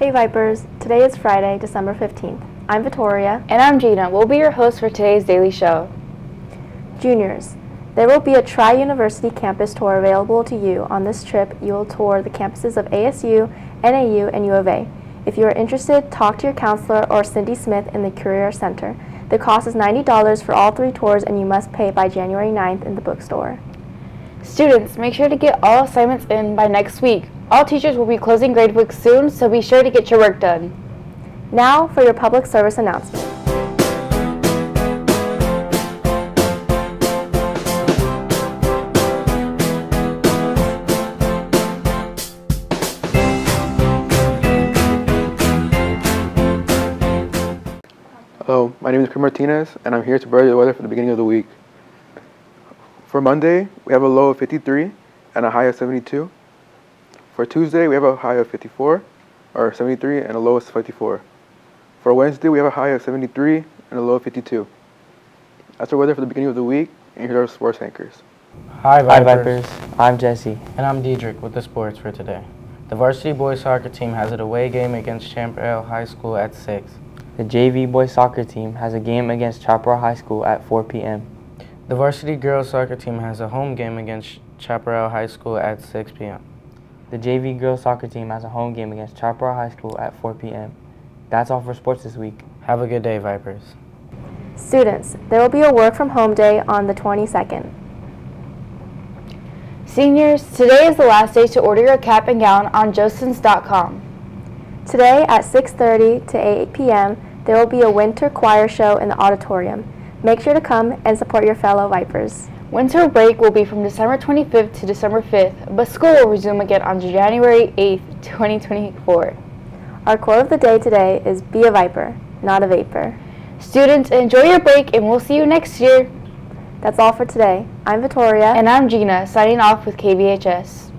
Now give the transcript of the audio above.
Hey Vipers, today is Friday, December 15th. I'm Victoria. And I'm Gina. We'll be your hosts for today's daily show. Juniors, there will be a Tri-University campus tour available to you. On this trip, you will tour the campuses of ASU, NAU, and U of A. If you are interested, talk to your counselor or Cindy Smith in the Career Center. The cost is $90 for all three tours and you must pay by January 9th in the bookstore. Students, make sure to get all assignments in by next week. All teachers will be closing gradebooks soon, so be sure to get your work done. Now for your public service announcement. Hello, my name is Chris Martinez, and I'm here to prepare the weather for the beginning of the week. For Monday, we have a low of 53 and a high of 72. For Tuesday, we have a high of 54, or 73, and a low of 54. For Wednesday, we have a high of 73 and a low of 52. That's our weather for the beginning of the week, and here's our sports anchors. Hi Vipers. Hi Vipers. Vipers, I'm Jesse. And I'm Diedrich with the sports for today. The varsity boys soccer team has an away game against Chaparral High School at 6. The JV boys soccer team has a game against Chaparral High School at 4 p.m. The varsity girls soccer team has a home game against Chaparral High School at 6 p.m. The JV girls soccer team has a home game against Chaparral High School at 4 p.m. That's all for sports this week. Have a good day, Vipers. Students, there will be a work from home day on the 22nd. Seniors, today is the last day to order your cap and gown on jostens.com. Today at 6.30 to 8 p.m., there will be a winter choir show in the auditorium. Make sure to come and support your fellow Vipers. Winter break will be from December 25th to December 5th, but school will resume again on January 8th, 2024. Our quote of the day today is Be a Viper, not a vapor. Students, enjoy your break and we'll see you next year. That's all for today. I'm Victoria. And I'm Gina, signing off with KVHS.